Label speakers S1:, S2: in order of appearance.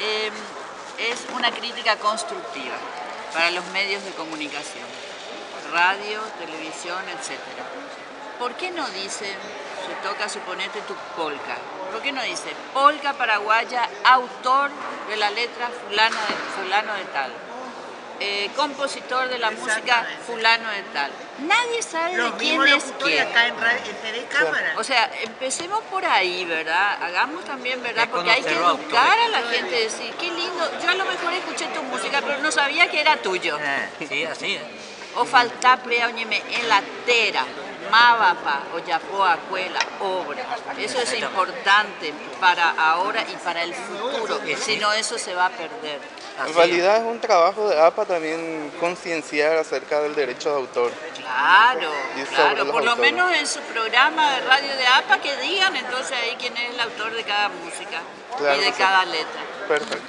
S1: eh, es una crítica constructiva para los medios de comunicación, radio, televisión, etc. ¿Por qué no dice, se toca suponete tu polka, ¿por qué no dice polka paraguaya, autor de la letra fulano de, fulano de tal? Eh, compositor de la música fulano de tal. Nadie sabe de quién es quién.
S2: acá en, en TV Cámara.
S1: O sea, empecemos por ahí, ¿verdad? Hagamos también, ¿verdad? Porque hay que educar a la gente, decir, qué lindo. Yo a lo mejor escuché tu música, pero no sabía que era tuyo.
S3: Eh, sí, así es.
S1: O faltaple, oñeme, en la tera, mavapa, o yapoa, cuela, obra. Eso es importante para ahora y para el futuro, si no eso se va a perder.
S4: En realidad es un trabajo de APA también concienciar acerca del derecho de autor.
S1: Claro, claro, por lo
S4: autores.
S1: menos en su programa de radio de APA que digan entonces ahí quién es el autor de cada música
S4: Claro
S1: y de
S4: sí.
S1: cada letra.
S4: Perfecto.